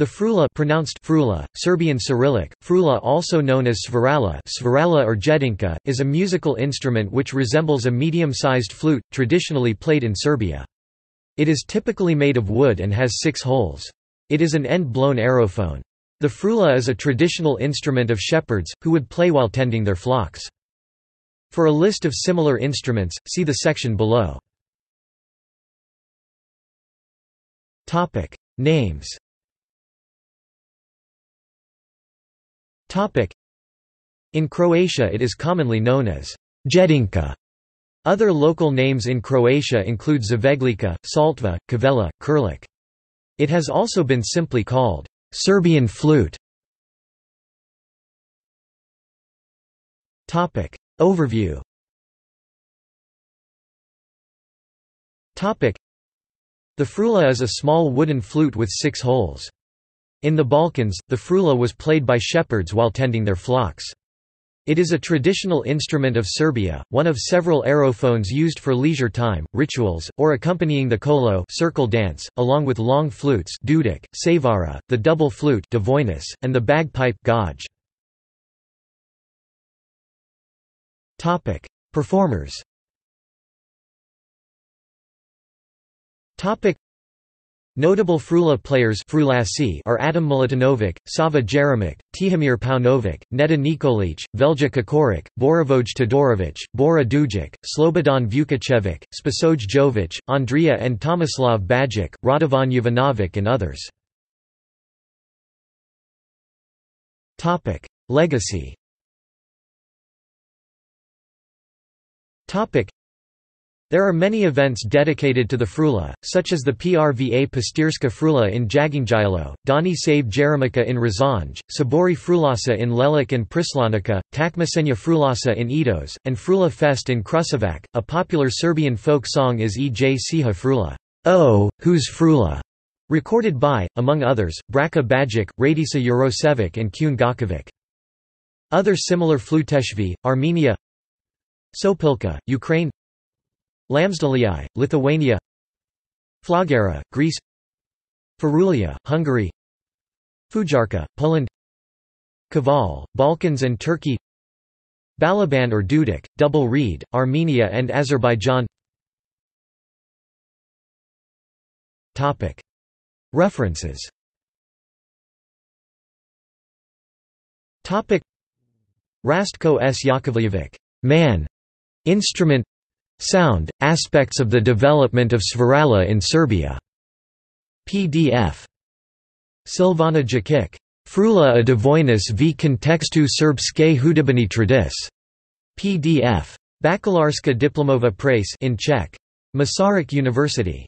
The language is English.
The frula pronounced frula, Serbian Cyrillic, frula also known as svirala, svirala or jedinka, is a musical instrument which resembles a medium-sized flute, traditionally played in Serbia. It is typically made of wood and has six holes. It is an end-blown aerophone. The frula is a traditional instrument of shepherds, who would play while tending their flocks. For a list of similar instruments, see the section below. Names In Croatia it is commonly known as jedinka. Other local names in Croatia include Zaveglika, Saltva, Kavela, Kurlik. It has also been simply called Serbian flute. Topic. Overview Topic. The frula is a small wooden flute with six holes. In the Balkans, the frula was played by shepherds while tending their flocks. It is a traditional instrument of Serbia, one of several aerophones used for leisure time, rituals, or accompanying the kolo circle dance, along with long flutes duduk, savara, the double flute dvojnice, and the bagpipe gajde. Performers Notable frula players are Adam Milutinovic, Sava Jeremic, Tihomir Paunovic, Neda Nikolic, Velja Kokoric, Borovoj Todorovic, Bora Dugic, Slobodan Vukacevic, Spasoj Jovic, Andrea and Tomislav Bajic, Radovan Jovanovic and others. Legacy there are many events dedicated to the frula, such as the Prva Pastirska frula in Jaginjilo, Dani Save Jeremica in Razanj, Sabori frulasa in Lelik and Prislanica, Takmasenya frulasa in Edos, and Frula Fest in Kruševac. A popular Serbian folk song is E. J. Siha frula, Oh, who's frula? recorded by, among others, Braka Bajic, Radica Urosevic and Kun Gakovic. Other similar fluteshvi, Armenia Sopilka, Ukraine Lamsdalii, Lithuania. Floghera, Greece. Furulya, Hungary. Fujarka, Poland. Kaval, Balkans and Turkey. Balaban or Duduk, double reed, Armenia and Azerbaijan. References. Rastko S. Yakovljevic, Man. Instrument Sound, Aspects of the Development of Svirala in Serbia. PDF. Silvana Jakic. Frula a dvojnice v kontekstu srpske hudobne tradis. PDF. Bakalarska diplomova prace in Czech. Masaryk University.